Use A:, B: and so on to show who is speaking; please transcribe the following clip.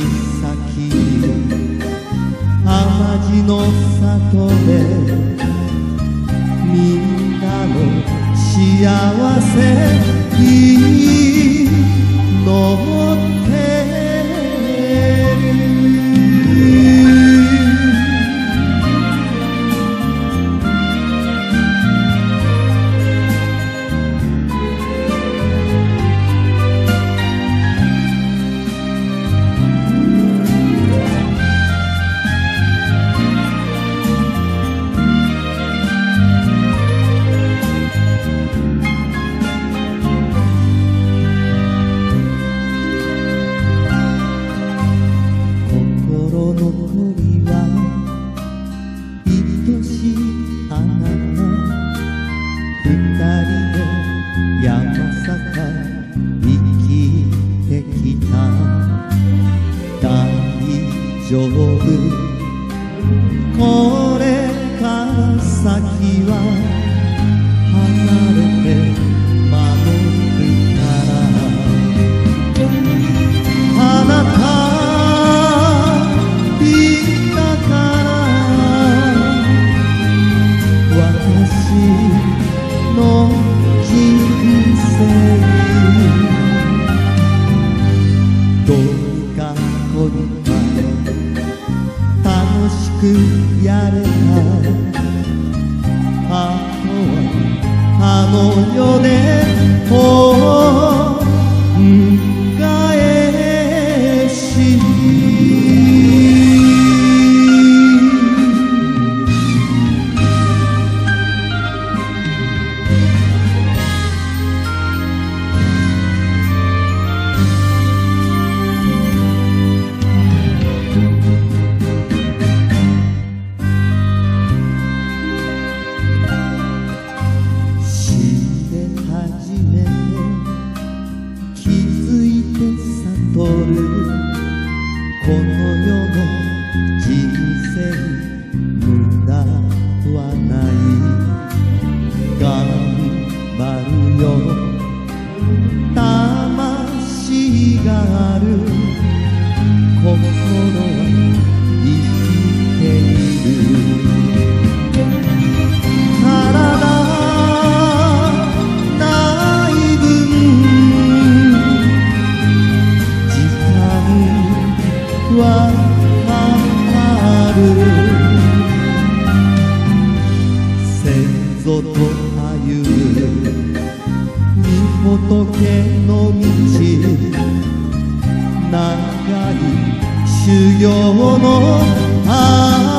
A: 先。淡路の里でみんなの幸せ。しい花も二人で山坂生きてきた。大丈夫。これから先は楽しくやれた。あとはあの世で仏の道長い修行の愛